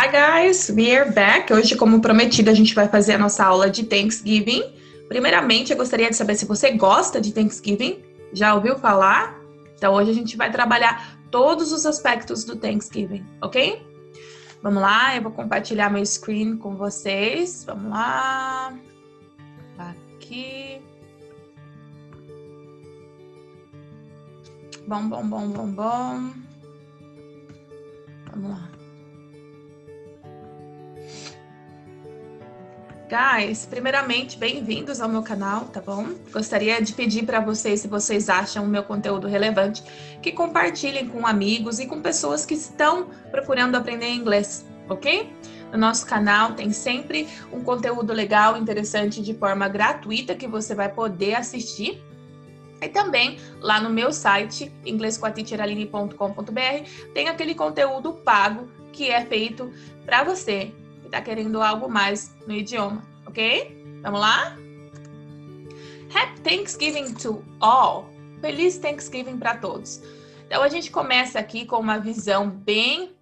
Hi guys, we are back. Hoje, como prometido, a gente vai fazer a nossa aula de Thanksgiving. Primeiramente, eu gostaria de saber se você gosta de Thanksgiving. Já ouviu falar? Então, hoje a gente vai trabalhar todos os aspectos do Thanksgiving, ok? Vamos lá, eu vou compartilhar meu screen com vocês. Vamos lá. Aqui. Bom, bom, bom, bom, bom. Vamos lá. Guys, primeiramente, bem-vindos ao meu canal, tá bom? Gostaria de pedir para vocês, se vocês acham o meu conteúdo relevante, que compartilhem com amigos e com pessoas que estão procurando aprender inglês, ok? No nosso canal tem sempre um conteúdo legal, interessante, de forma gratuita que você vai poder assistir. E também lá no meu site, inglescoatitiraline.com.br, tem aquele conteúdo pago que é feito para você está querendo algo mais no idioma, ok? Vamos lá? Happy Thanksgiving to all. Feliz Thanksgiving para todos. Então a gente começa aqui com uma visão bem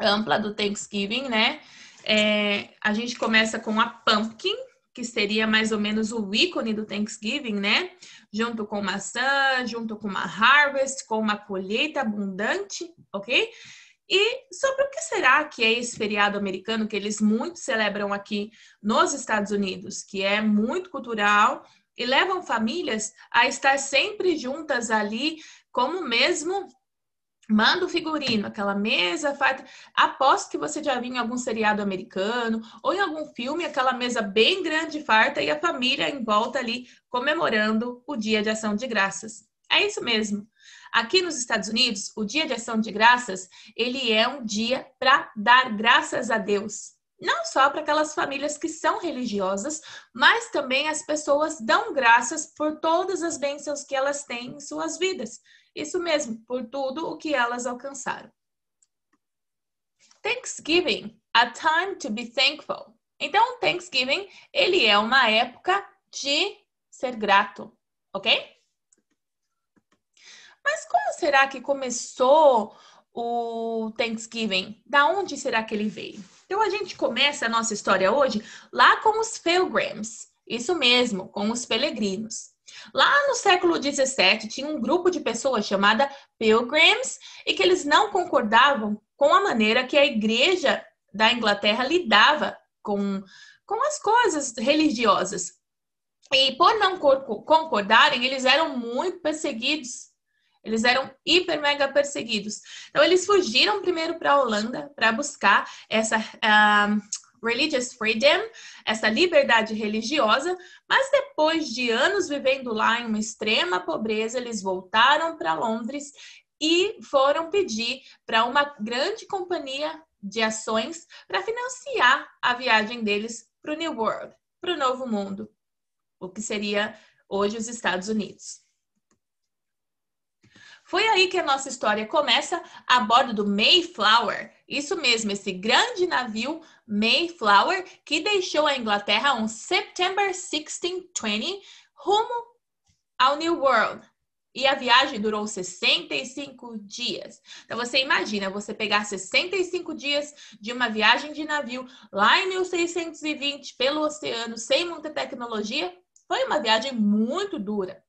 ampla do Thanksgiving, né? É, a gente começa com a pumpkin, que seria mais ou menos o ícone do Thanksgiving, né? Junto com maçã, junto com uma harvest, com uma colheita abundante, ok? E sobre o que será que é esse feriado americano que eles muito celebram aqui nos Estados Unidos, que é muito cultural e levam famílias a estar sempre juntas ali, como mesmo manda o figurino, aquela mesa farta. Aposto que você já viu em algum seriado americano ou em algum filme, aquela mesa bem grande farta e a família em volta ali comemorando o Dia de Ação de Graças. É isso mesmo. Aqui nos Estados Unidos, o Dia de Ação de Graças, ele é um dia para dar graças a Deus. Não só para aquelas famílias que são religiosas, mas também as pessoas dão graças por todas as bênçãos que elas têm em suas vidas. Isso mesmo, por tudo o que elas alcançaram. Thanksgiving, a time to be thankful. Então, Thanksgiving, ele é uma época de ser grato, ok? Mas como será que começou o Thanksgiving? Da onde será que ele veio? Então a gente começa a nossa história hoje lá com os Pilgrims. Isso mesmo, com os peregrinos. Lá no século 17 tinha um grupo de pessoas chamada Pilgrims e que eles não concordavam com a maneira que a igreja da Inglaterra lidava com, com as coisas religiosas. E por não concordarem, eles eram muito perseguidos eles eram hiper mega perseguidos. Então eles fugiram primeiro para a Holanda para buscar essa uh, religious freedom, essa liberdade religiosa, mas depois de anos vivendo lá em uma extrema pobreza, eles voltaram para Londres e foram pedir para uma grande companhia de ações para financiar a viagem deles para o New World, para o Novo Mundo, o que seria hoje os Estados Unidos. Foi aí que a nossa história começa a bordo do Mayflower. Isso mesmo, esse grande navio Mayflower que deixou a Inglaterra on September 1620 rumo ao New World. E a viagem durou 65 dias. Então você imagina você pegar 65 dias de uma viagem de navio lá em 1620 pelo oceano sem muita tecnologia. Foi uma viagem muito dura.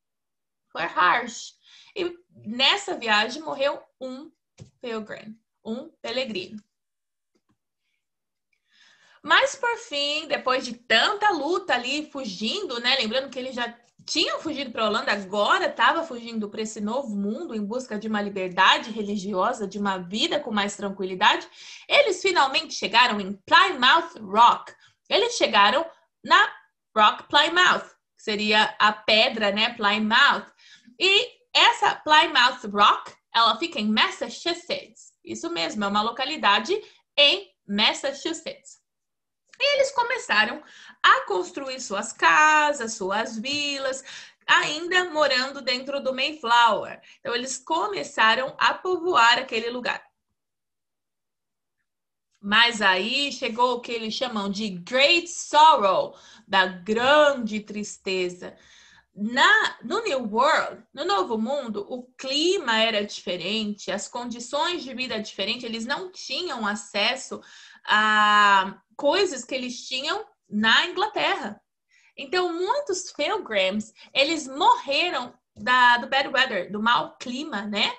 Foi harsh. E nessa viagem morreu um pilgrim, um peregrino. Mas por fim, depois de tanta luta ali, fugindo, né? Lembrando que eles já tinham fugido para a Holanda, agora estava fugindo para esse novo mundo em busca de uma liberdade religiosa, de uma vida com mais tranquilidade. Eles finalmente chegaram em Plymouth Rock. Eles chegaram na Rock Plymouth, que seria a pedra, né? Plymouth. E essa Plymouth Rock, ela fica em Massachusetts. Isso mesmo, é uma localidade em Massachusetts. E eles começaram a construir suas casas, suas vilas, ainda morando dentro do Mayflower. Então, eles começaram a povoar aquele lugar. Mas aí chegou o que eles chamam de Great Sorrow, da grande tristeza na, no New World, no Novo Mundo, o clima era diferente, as condições de vida diferentes, eles não tinham acesso a coisas que eles tinham na Inglaterra. Então, muitos pilgrims, eles morreram da, do bad weather, do mau clima, né?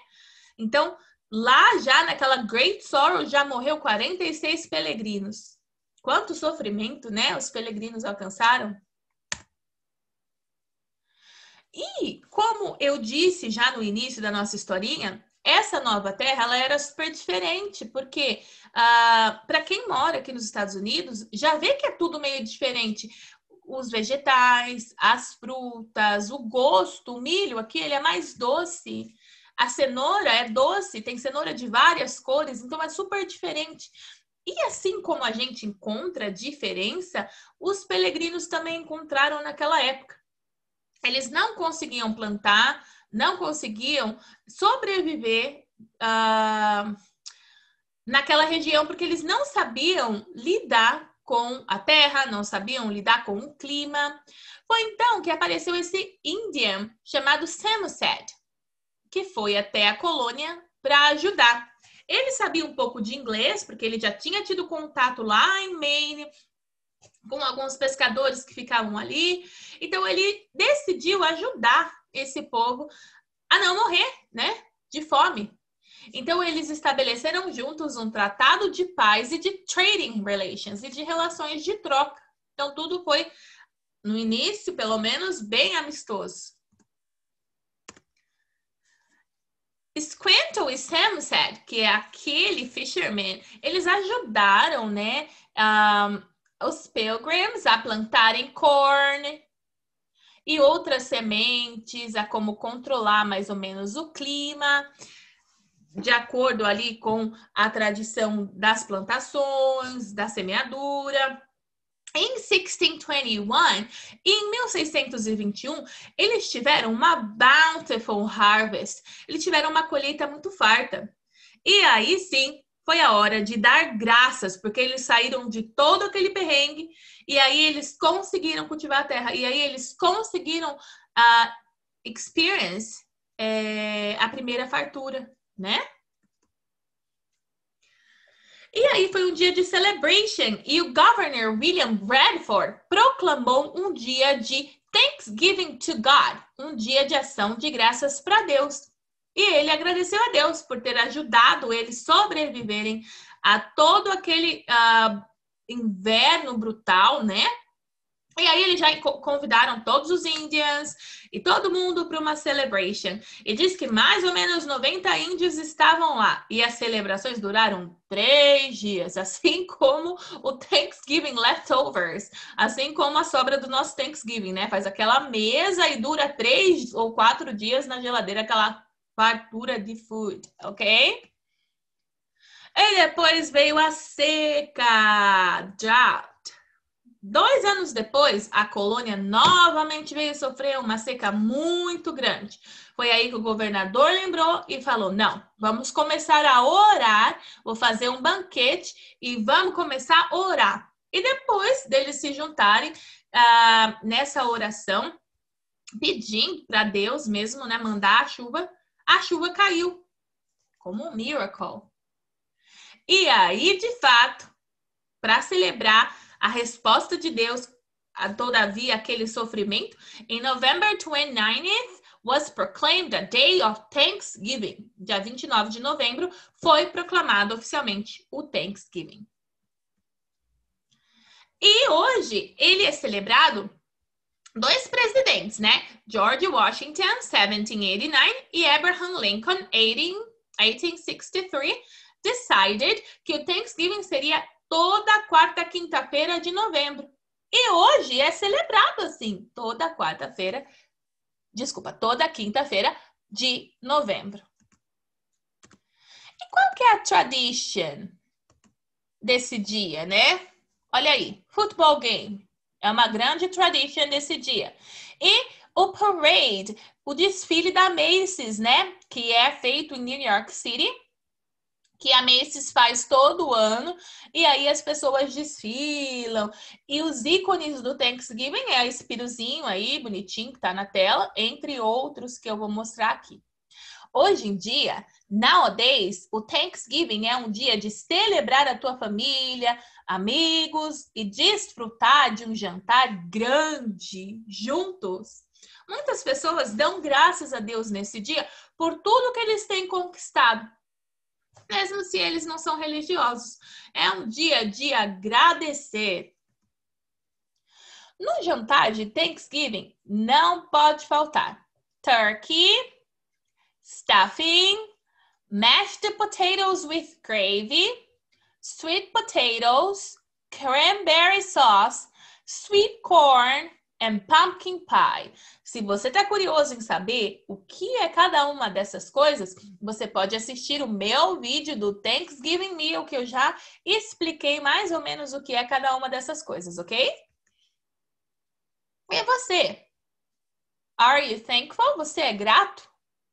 Então, lá já naquela Great Sorrow, já morreu 46 peregrinos. Quanto sofrimento, né? Os peregrinos alcançaram. E como eu disse já no início da nossa historinha, essa nova terra ela era super diferente, porque ah, para quem mora aqui nos Estados Unidos já vê que é tudo meio diferente. Os vegetais, as frutas, o gosto, o milho aqui ele é mais doce. A cenoura é doce, tem cenoura de várias cores, então é super diferente. E assim como a gente encontra diferença, os peregrinos também encontraram naquela época eles não conseguiam plantar, não conseguiam sobreviver uh, naquela região porque eles não sabiam lidar com a terra, não sabiam lidar com o clima. Foi então que apareceu esse Indian chamado Samoset, que foi até a colônia para ajudar. Ele sabia um pouco de inglês, porque ele já tinha tido contato lá em Maine, com alguns pescadores que ficavam ali. Então ele decidiu ajudar esse povo a não morrer, né, de fome. Então eles estabeleceram juntos um tratado de paz e de trading relations e de relações de troca. Então tudo foi no início, pelo menos, bem amistoso. Squanto e Samset, que é aquele fisherman, eles ajudaram, né, um, os pilgrims a plantarem corn e outras sementes, a como controlar mais ou menos o clima, de acordo ali com a tradição das plantações, da semeadura. Em 1621, em 1621, eles tiveram uma bountiful harvest. Eles tiveram uma colheita muito farta. E aí sim, foi a hora de dar graças, porque eles saíram de todo aquele perrengue e aí eles conseguiram cultivar a terra e aí eles conseguiram uh, experience é, a primeira fartura, né? E aí foi um dia de celebration e o governor William Bradford proclamou um dia de Thanksgiving to God, um dia de ação de graças para Deus. E ele agradeceu a Deus por ter ajudado eles sobreviverem a todo aquele uh, inverno brutal, né? E aí eles já convidaram todos os índios e todo mundo para uma celebration. E diz que mais ou menos 90 índios estavam lá. E as celebrações duraram três dias, assim como o Thanksgiving leftovers, assim como a sobra do nosso Thanksgiving, né? Faz aquela mesa e dura três ou quatro dias na geladeira, aquela fartura de food, ok? E depois veio a seca, drought. Dois anos depois, a colônia novamente veio sofrer uma seca muito grande. Foi aí que o governador lembrou e falou: não, vamos começar a orar, vou fazer um banquete e vamos começar a orar. E depois deles se juntarem ah, nessa oração, pedindo para Deus mesmo, né, mandar a chuva, a chuva caiu, como um miracle. E aí, de fato, para celebrar a resposta de Deus a todavia aquele sofrimento, em November 29th was proclaimed a day of Thanksgiving. Dia 29 de novembro foi proclamado oficialmente o Thanksgiving. E hoje ele é celebrado dois presidentes, né? George Washington, 1789, e Abraham Lincoln, 18, 1863, decided que o Thanksgiving seria toda quarta quinta-feira de novembro. E hoje é celebrado assim, toda quarta-feira, desculpa, toda quinta-feira de novembro. E qual que é a tradition desse dia, né? Olha aí, football game. É uma grande tradition desse dia. E o parade, o desfile da Macy's, né? Que é feito em New York City, que a Macy's faz todo ano, e aí as pessoas desfilam. E os ícones do Thanksgiving é esse piruzinho aí, bonitinho, que tá na tela, entre outros que eu vou mostrar aqui. Hoje em dia, nowadays, o Thanksgiving é um dia de celebrar a tua família, amigos e desfrutar de um jantar grande juntos. Muitas pessoas dão graças a Deus nesse dia por tudo que eles têm conquistado mesmo se eles não são religiosos. É um dia de agradecer. No jantar de Thanksgiving, não pode faltar turkey, stuffing, mashed potatoes with gravy, sweet potatoes, cranberry sauce, sweet corn, and pumpkin pie. Se você está curioso em saber o que é cada uma dessas coisas, você pode assistir o meu vídeo do Thanksgiving Meal, que eu já expliquei mais ou menos o que é cada uma dessas coisas, ok? E você? Are you thankful? Você é grato?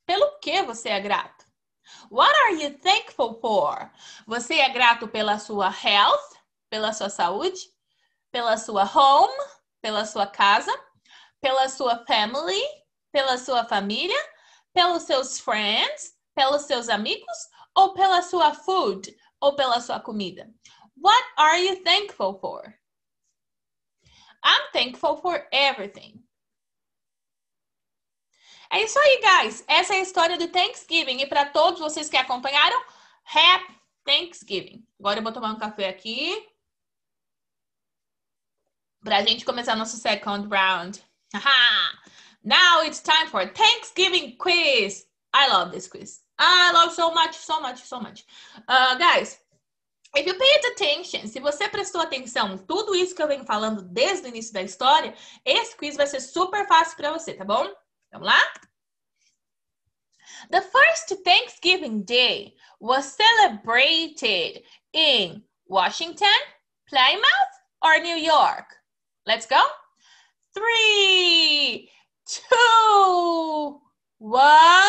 Pelo que você é grato? What are you thankful for? Você é grato pela sua health, pela sua saúde, pela sua home, pela sua casa, pela sua family, pela sua família, pelos seus friends, pelos seus amigos ou pela sua food ou pela sua comida? What are you thankful for? I'm thankful for everything. É isso aí, guys. Essa é a história do Thanksgiving. E para todos vocês que acompanharam, Happy Thanksgiving. Agora eu vou tomar um café aqui para a gente começar nosso second round. Now it's time for Thanksgiving quiz. I love this quiz. I love so much, so much, so much. Uh, guys, if you paid attention, se você prestou atenção tudo isso que eu venho falando desde o início da história, esse quiz vai ser super fácil para você, tá bom? Vamos lá? The first Thanksgiving Day was celebrated in Washington, Plymouth, or New York? Let's go. Three, two, one.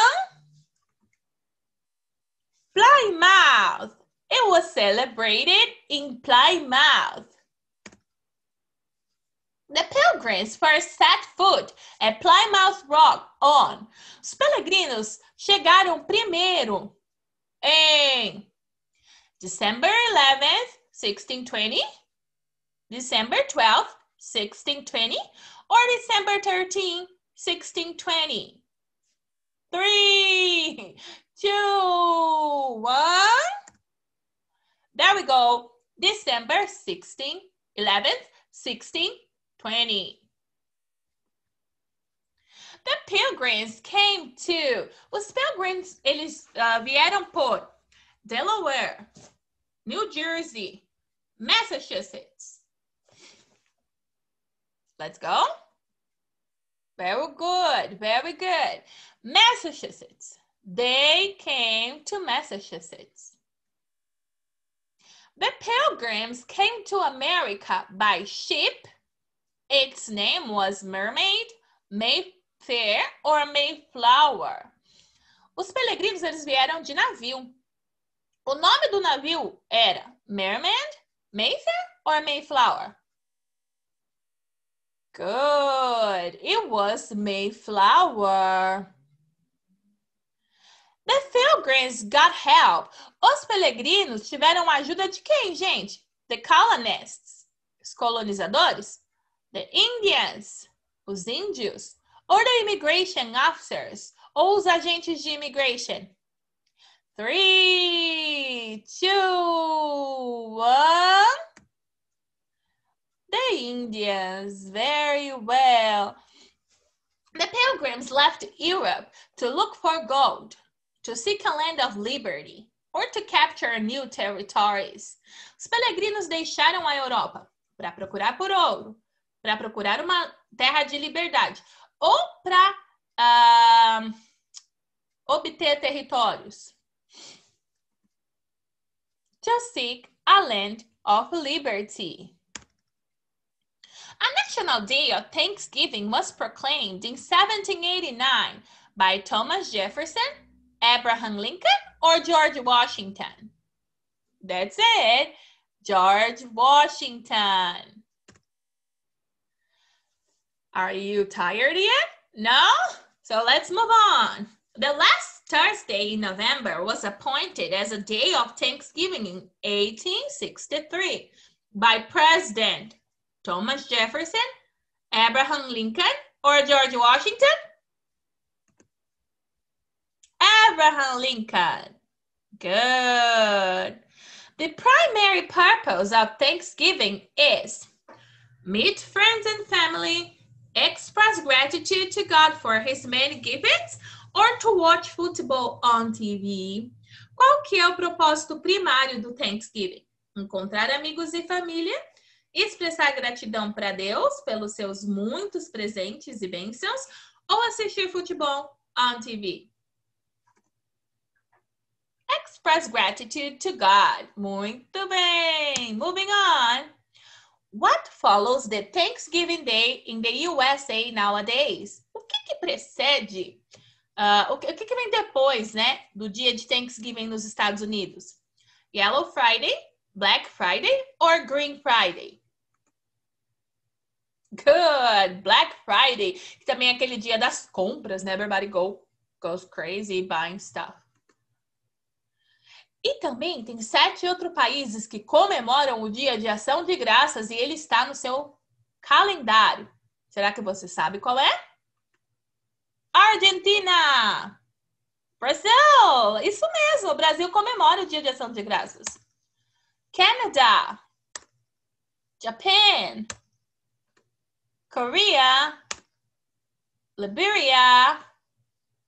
Plymouth. It was celebrated in Plymouth. The pilgrims first set foot at Plymouth Rock on. Os peregrinos chegaram primeiro em December 11th, 1620, December 12th, 1620 or December 13, 1620? Three, two, one. There we go. December 16, 11th, 1620. The pilgrims came to. Os pilgrims, eles uh, vieram por Delaware, New Jersey, Massachusetts, Let's go. Very good. Very good. Massachusetts. They came to Massachusetts. The pilgrims came to America by ship. Its name was Mermaid, Mayfair or Mayflower. Os peregrinos eles vieram de navio. O nome do navio era Mermaid, Mayfair or Mayflower? Good. It was Mayflower. The pilgrims got help. Os peregrinos tiveram ajuda de quem, gente? The colonists. Os colonizadores? The Indians. Os índios. Or the immigration officers. Ou os agentes de immigration. Three, two, one. The Indians, very well. The pilgrims left Europe to look for gold, to seek a land of liberty, or to capture new territories. Os peregrinos deixaram a Europa para procurar por ouro, para procurar uma terra de liberdade, ou para uh, obter territórios. To seek a land of liberty. A national day of Thanksgiving was proclaimed in 1789 by Thomas Jefferson, Abraham Lincoln, or George Washington. That's it. George Washington. Are you tired yet? No? So let's move on. The last Thursday in November was appointed as a day of Thanksgiving in 1863 by President Thomas Jefferson, Abraham Lincoln, or George Washington? Abraham Lincoln. Good. The primary purpose of Thanksgiving is meet friends and family, express gratitude to God for his many gifts, or to watch football on TV. Qual que é o propósito primário do Thanksgiving? Encontrar amigos e família, expressar gratidão para Deus pelos seus muitos presentes e bênçãos, ou assistir futebol on TV. Express gratitude to God. Muito bem. Moving on. What follows the Thanksgiving Day in the USA nowadays? O que, que precede? Uh, o, que, o que, que vem depois, né, do dia de Thanksgiving nos Estados Unidos? Yellow Friday, Black Friday or Green Friday? Good, Black Friday, que também é aquele dia das compras, né? Everybody go goes crazy buying stuff. E também tem sete outros países que comemoram o Dia de Ação de Graças e ele está no seu calendário. Será que você sabe qual é? Argentina! Brasil! Isso mesmo, o Brasil comemora o Dia de Ação de Graças. Canadá, Japan, Korea, Liberia,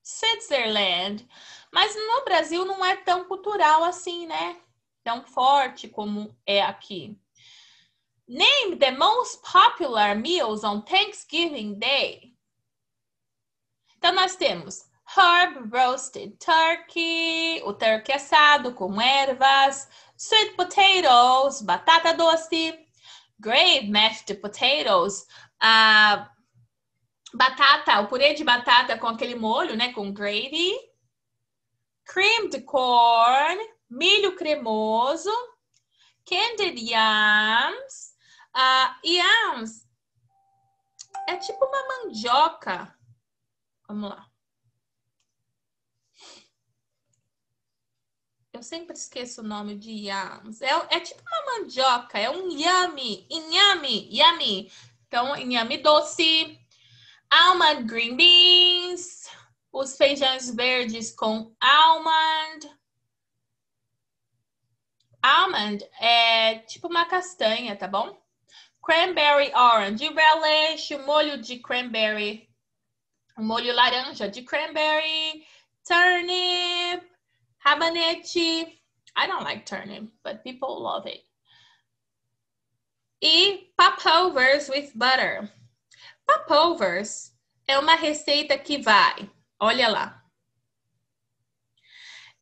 Switzerland. Mas no Brasil não é tão cultural assim, né? Tão forte como é aqui. Name the most popular meals on Thanksgiving Day. Então nós temos herb roasted turkey, o turkey assado com ervas, sweet potatoes, batata doce, gravy mashed potatoes, a batata, o purê de batata com aquele molho, né, com gravy, creamed corn, milho cremoso, candied yams. Uh, yams é tipo uma mandioca. Vamos lá. Eu sempre esqueço o nome de yams. É, é tipo uma mandioca, é um yummy, inhame, yummy. Então, inhame doce, almond green beans, os feijões verdes com almond. Almond é tipo uma castanha, tá bom? Cranberry orange relish, molho de cranberry, molho laranja de cranberry, turnip, rabanete. I don't like turnip, but people love it. E popovers with butter. Popovers é uma receita que vai Olha lá.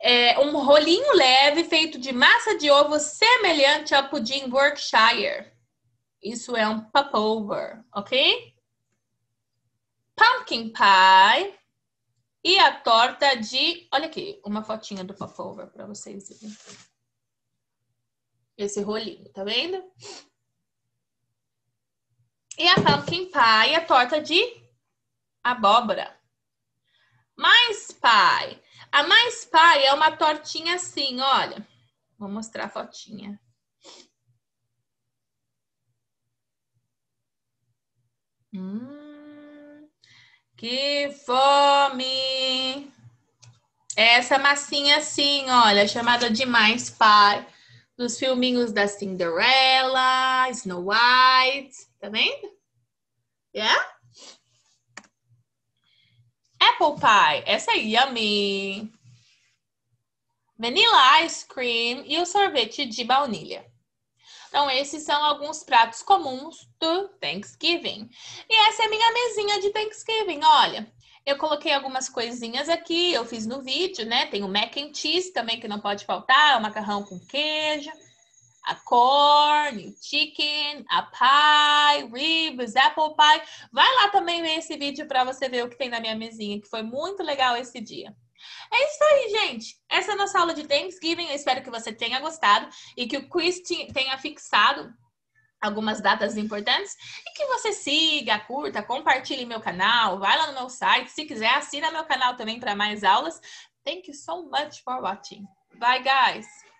É um rolinho leve feito de massa de ovo semelhante ao pudim Yorkshire. Isso é um popover, ok? Pumpkin pie e a torta de... Olha aqui, uma fotinha do popover para vocês verem. Esse rolinho, tá vendo? E a pumpkin pie a torta de abóbora. Mais pai. A mais pai é uma tortinha assim, olha. Vou mostrar a fotinha. Hum, que fome! Essa massinha assim, olha, chamada de mais pai. Dos filminhos da Cinderella, Snow White, tá vendo? Yeah? Apple pie, essa aí, yummy. Vanilla ice cream e o sorvete de baunilha. Então, esses são alguns pratos comuns do Thanksgiving. E essa é a minha mesinha de Thanksgiving, olha. Eu coloquei algumas coisinhas aqui, eu fiz no vídeo, né? Tem o mac and cheese também, que não pode faltar, o macarrão com queijo a corn, chicken, a pie, ribs, apple pie. Vai lá também ver esse vídeo para você ver o que tem na minha mesinha, que foi muito legal esse dia. É isso aí, gente. Essa é a nossa aula de Thanksgiving. Eu espero que você tenha gostado e que o quiz tenha fixado algumas datas importantes e que você siga, curta, compartilhe meu canal, vai lá no meu site, se quiser assina meu canal também para mais aulas. Thank you so much for watching. Bye guys.